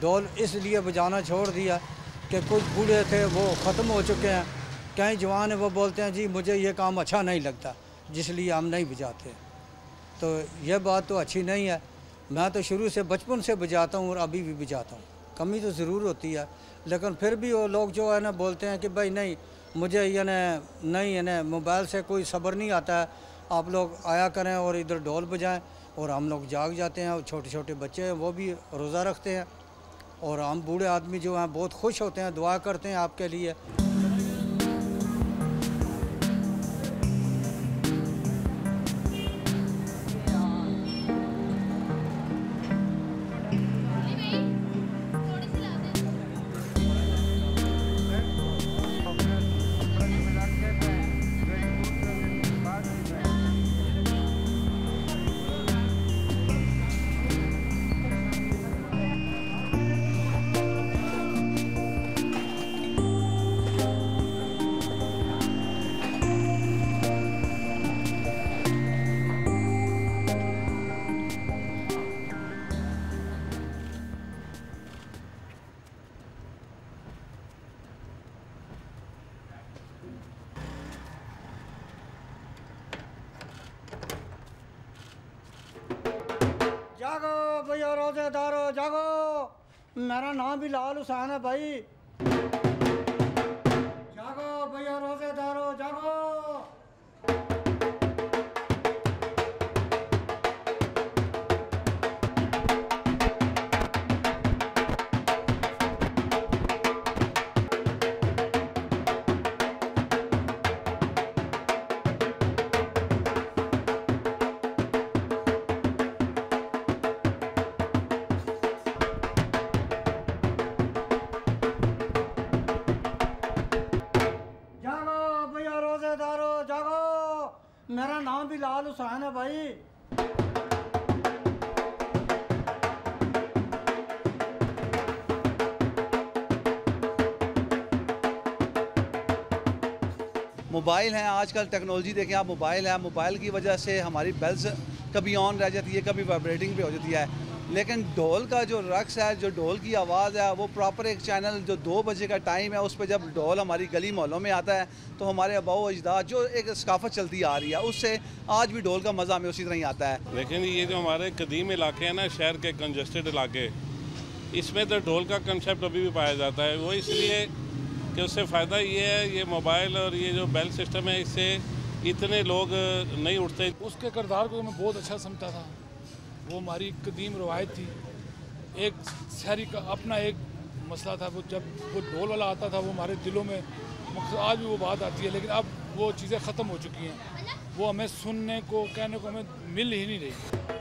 ڈول اس لیے بجانا چھوڑ دیا کہ کچھ بوڑھے تھے وہ ختم ہو چکے ہیں۔ کہیں جوان ہیں وہ بولتے ہیں جی مجھے یہ کام اچھا نہیں لگتا، جس لیے ہم نہیں بجاتے۔ تو یہ بات تو اچھی نہیں ہے۔ میں تو شروع سے بچپن سے بجاتا ہوں اور ابھی بھی بجاتا ہوں۔ کمی تو ضرور ہوتی ہے، لیکن پھر بھی وہ لوگ جو ہے نا بولتے ہیں کہ بھائی، نہیں، مجھے یعنی نہیں یعنی موبائل سے کوئی صبر نہیں آتا ہے۔ آپ لوگ آیا کریں اور ادھر ڈھول بجائیں اور ہم لوگ جاگ جاتے ہیں اور چھوٹے چھوٹے بچے ہیں، وہ بھی روزہ رکھتے ہیں۔ اور ہم بوڑھے آدمی جو ہیں، بہت خوش ہوتے ہیں، دعا کرتے ہیں آپ کے لیے۔ یا روزے دارو جاگو۔ میرا نام بھی لال حسین ہے بھائی۔ میرا نام بھی لال حسین ہے بھائی۔ موبائل ہیں، آج کل ٹیکنالوجی دیکھیں آپ موبائل ہے موبائل کی وجہ سے ہماری بیلز کبھی آن رہ جاتی ہے کبھی وائبریٹنگ پہ ہو جاتی ہے۔ لیکن ڈھول کا جو رقص ہے جو ڈھول کی آواز ہے وہ پراپر ایک چینل جو دو بجے کا ٹائم ہے اس پہ جب ڈھول ہماری گلی محلوں میں آتا ہے تو ہمارے اباؤ اجداد جو ایک ثقافت چلتی آ رہی ہے اس سے آج بھی ڈھول کا مزہ ہمیں اسی طرح ہی آتا ہے۔ لیکن یہ جو ہمارے قدیم علاقے ہیں نا شہر کے کنجسٹڈ علاقے اس میں تو ڈھول کا کنسیپٹ ابھی بھی پایا جاتا ہے۔ وہ اس لیے کہ اس سے فائدہ یہ ہے یہ موبائل اور یہ جو بیل سسٹم ہے اس سے اتنے لوگ نہیں اٹھتے۔ اس کے کردار کو میں بہت اچھا سمجھتا تھا۔ وہ ہماری قدیم روایت تھی۔ ایک شہری کا اپنا ایک مسئلہ تھا، وہ جب وہ ڈھول والا آتا تھا، وہ ہمارے دلوں میں مقصد آج بھی وہ بات آتی ہے، لیکن اب وہ چیزیں ختم ہو چکی ہیں۔ وہ ہمیں سننے کو، کہنے کو ہمیں مل ہی نہیں رہی۔